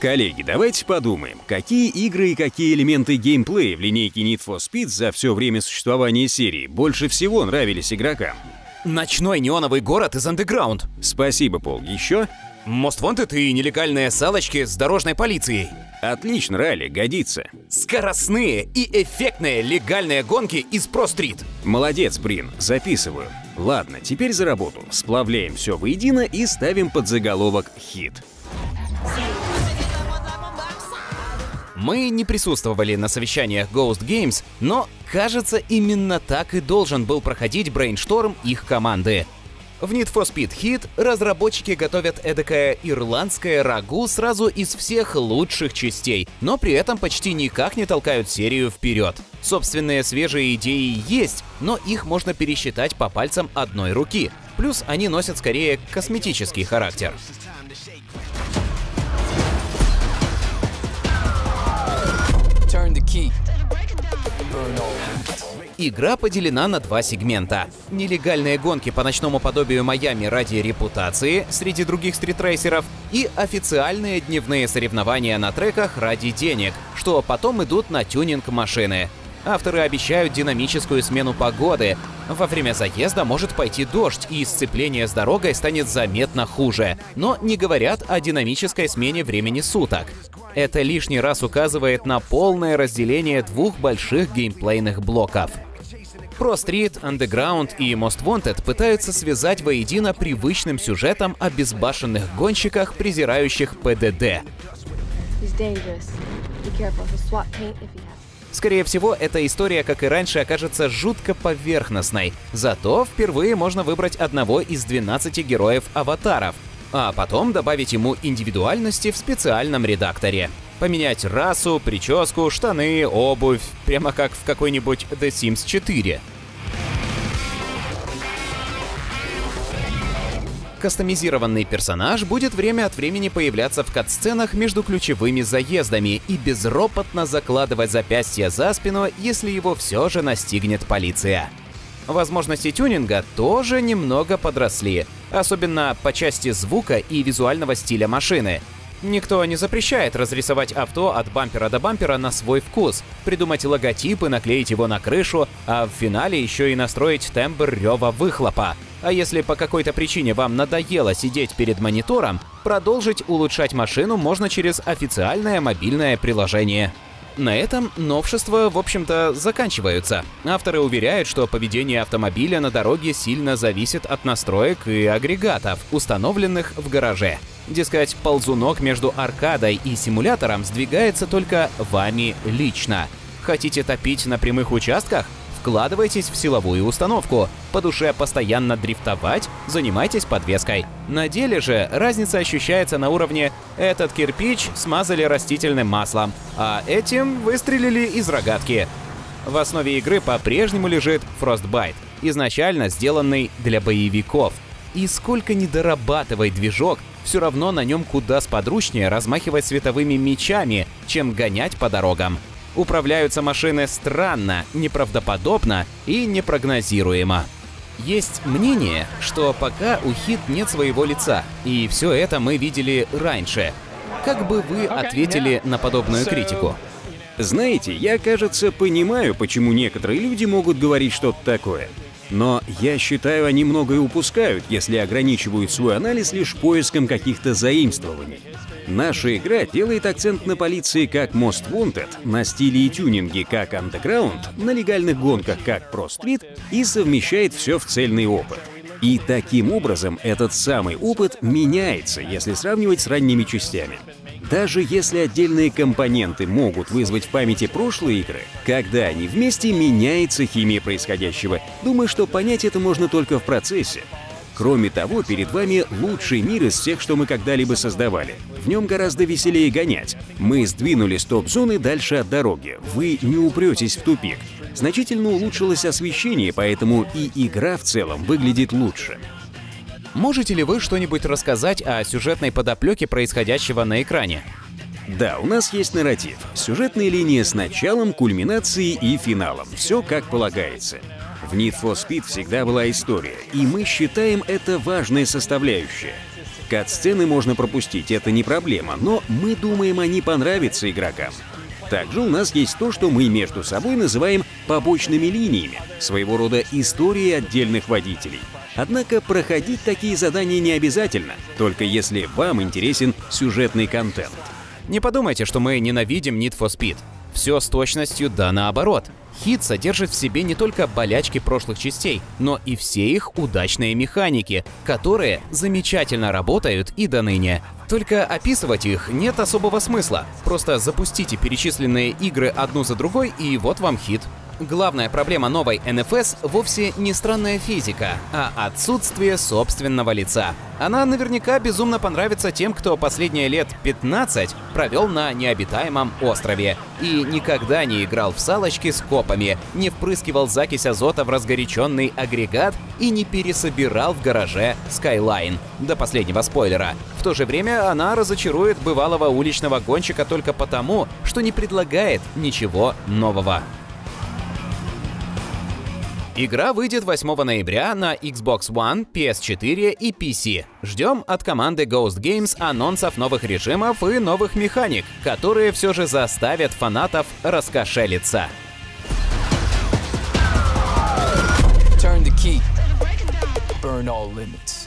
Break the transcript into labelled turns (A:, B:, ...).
A: Коллеги, давайте подумаем, какие игры и какие элементы геймплея в линейке Need for Speed за все время существования серии больше всего нравились игрокам?
B: Ночной неоновый город из Underground.
A: Спасибо, Пол. Еще?
B: Most Wanted и нелегальные салочки с дорожной полицией.
A: Отлично, Ралли, годится.
B: Скоростные и эффектные легальные гонки из Pro Street.
A: Молодец, Брин, записываю. Ладно, теперь за работу. Сплавляем все воедино и ставим под заголовок «Хит».
B: Мы не присутствовали на совещаниях Ghost Games, но, кажется, именно так и должен был проходить брейншторм их команды. В Need for Speed Hit разработчики готовят эдакое ирландское рагу сразу из всех лучших частей, но при этом почти никак не толкают серию вперед. Собственные свежие идеи есть, но их можно пересчитать по пальцам одной руки. Плюс они носят скорее косметический характер. Игра поделена на два сегмента. Нелегальные гонки по ночному подобию Майами ради репутации среди других стритрейсеров и официальные дневные соревнования на треках ради денег, что потом идут на тюнинг машины. Авторы обещают динамическую смену погоды. Во время заезда может пойти дождь, и сцепление с дорогой станет заметно хуже. Но не говорят о динамической смене времени суток. Это лишний раз указывает на полное разделение двух больших геймплейных блоков. Pro Street, Underground и Most Wanted пытаются связать воедино привычным сюжетом о безбашенных гонщиках, презирающих ПДД. Скорее всего, эта история, как и раньше, окажется жутко поверхностной. Зато впервые можно выбрать одного из 12 героев-аватаров, а потом добавить ему индивидуальности в специальном редакторе. Поменять расу, прическу, штаны, обувь, прямо как в какой-нибудь The Sims 4. Кастомизированный персонаж будет время от времени появляться в кат-сценах между ключевыми заездами и безропотно закладывать запястье за спину, если его все же настигнет полиция. Возможности тюнинга тоже немного подросли, особенно по части звука и визуального стиля машины. Никто не запрещает разрисовать авто от бампера до бампера на свой вкус, придумать логотип и наклеить его на крышу, а в финале еще и настроить тембр рева выхлопа. А если по какой-то причине вам надоело сидеть перед монитором, продолжить улучшать машину можно через официальное мобильное приложение. На этом новшества, в общем-то, заканчиваются. Авторы уверяют, что поведение автомобиля на дороге сильно зависит от настроек и агрегатов, установленных в гараже. Дескать, ползунок между аркадой и симулятором сдвигается только вами лично. Хотите топить на прямых участках? Вкладывайтесь в силовую установку. По душе постоянно дрифтовать, занимайтесь подвеской. На деле же разница ощущается на уровне «этот кирпич смазали растительным маслом, а этим выстрелили из рогатки». В основе игры по-прежнему лежит Frostbite, изначально сделанный для боевиков. И сколько не дорабатывай движок, все равно на нем куда сподручнее размахивать световыми мечами, чем гонять по дорогам. Управляются машины странно, неправдоподобно и непрогнозируемо. Есть мнение, что пока у Хит нет своего лица, и все это мы видели раньше. Как бы вы ответили на подобную критику?
A: Знаете, я, кажется, понимаю, почему некоторые люди могут говорить что-то такое. Но я считаю, они многое упускают, если ограничивают свой анализ лишь поиском каких-то заимствований. Наша игра делает акцент на полиции как Most Wanted, на стиле и тюнинге как Underground, на легальных гонках как Pro Street и совмещает все в цельный опыт. И таким образом этот самый опыт меняется, если сравнивать с ранними частями. Даже если отдельные компоненты могут вызвать в памяти прошлые игры, когда они вместе, меняется химия происходящего. Думаю, что понять это можно только в процессе. Кроме того, перед вами лучший мир из всех, что мы когда-либо создавали. В нем гораздо веселее гонять. Мы сдвинули стоп-зоны дальше от дороги. Вы не упретесь в тупик. Значительно улучшилось освещение, поэтому и игра в целом выглядит лучше.
B: Можете ли вы что-нибудь рассказать о сюжетной подоплеке происходящего на экране?
A: Да, у нас есть нарратив. Сюжетная линия с началом, кульминацией и финалом. Все как полагается. В Need for Speed всегда была история, и мы считаем это важной составляющей. Кат-сцены можно пропустить, это не проблема, но мы думаем, они понравятся игрокам. Также у нас есть то, что мы между собой называем побочными линиями, своего рода истории отдельных водителей. Однако проходить такие задания не обязательно, только если вам интересен сюжетный контент.
B: Не подумайте, что мы ненавидим Need for Speed. Все с точностью да наоборот. Хит содержит в себе не только болячки прошлых частей, но и все их удачные механики, которые замечательно работают и до ныне. Только описывать их нет особого смысла. Просто запустите перечисленные игры одну за другой, и вот вам хит. Главная проблема новой NFS вовсе не странная физика, а отсутствие собственного лица. Она наверняка безумно понравится тем, кто последние лет 15 провел на необитаемом острове и никогда не играл в салочки с копами, не впрыскивал закись азота в разгоряченный агрегат и не пересобирал в гараже Skyline. До последнего спойлера. В то же время она разочарует бывалого уличного гонщика только потому, что не предлагает ничего нового. Игра выйдет 8 ноября на Xbox One, PS4 и PC. Ждем от команды Ghost Games анонсов новых режимов и новых механик, которые все же заставят фанатов раскошелиться.
C: Turn the key. Burn all limits.